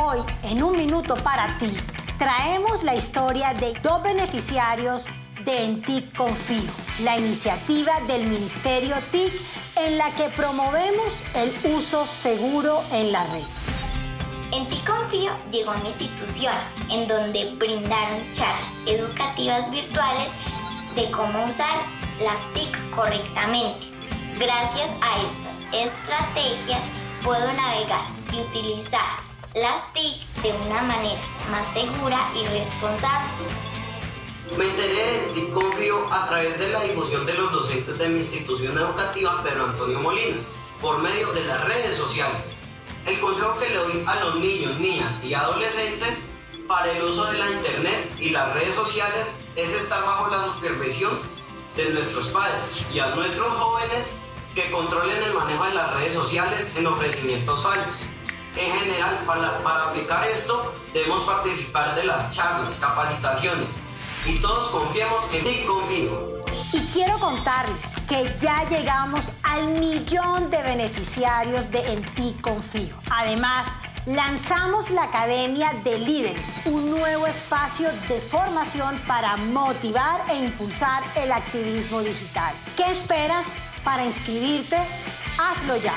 Hoy, en un minuto para ti, traemos la historia de dos beneficiarios de En TIC Confío, la iniciativa del Ministerio TIC en la que promovemos el uso seguro en la red. En Ti Confío llegó una institución en donde brindaron charlas educativas virtuales de cómo usar las TIC correctamente. Gracias a estas estrategias puedo navegar y utilizar las TIC de una manera más segura y responsable. Me enteré en TIC Confío a través de la difusión de los docentes de mi institución educativa Pedro Antonio Molina, por medio de las redes sociales. El consejo que le doy a los niños, niñas y adolescentes para el uso de la internet y las redes sociales es estar bajo la supervisión de nuestros padres y a nuestros jóvenes que controlen el manejo de las redes sociales en ofrecimientos falsos. En general, para, para aplicar esto, debemos participar de las charlas, capacitaciones y todos confiemos en ti, confío. Y quiero contarles que ya llegamos al millón de beneficiarios de En Ti Confío. Además, lanzamos la Academia de Líderes, un nuevo espacio de formación para motivar e impulsar el activismo digital. ¿Qué esperas para inscribirte? Hazlo ya.